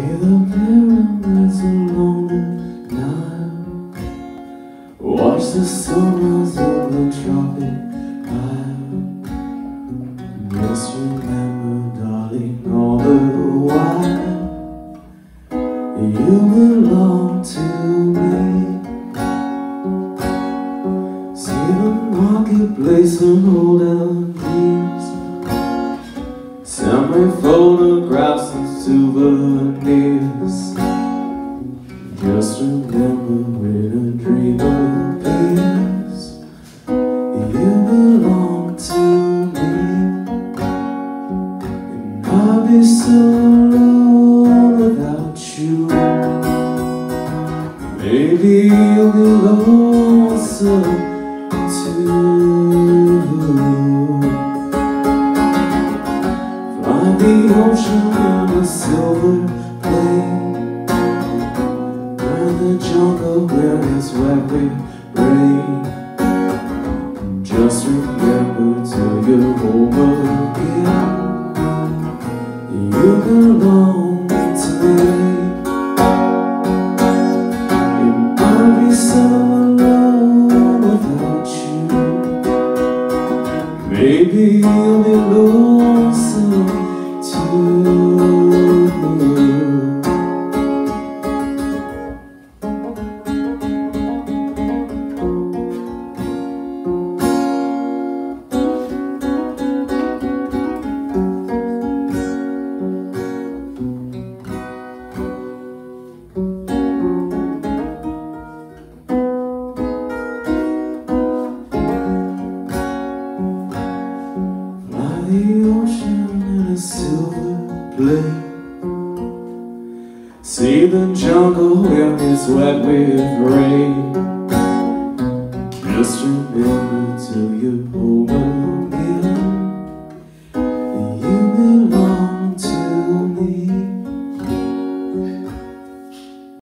the pyramids along the Nile Watch the sunrise of the tropic isle Just remember, darling, all the while You belong to me See the marketplace and hold out dreams Send me be so alone without you. Maybe you'll be lonesome too. The ocean in a silver plane Where the jungle where it's wet with rain. Just remember You belong to the ocean in a silver plate See the jungle when it's wet with rain